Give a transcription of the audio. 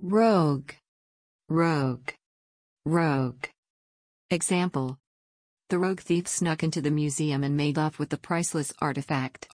Rogue. Rogue. Rogue. Example. The rogue thief snuck into the museum and made off with the priceless artifact.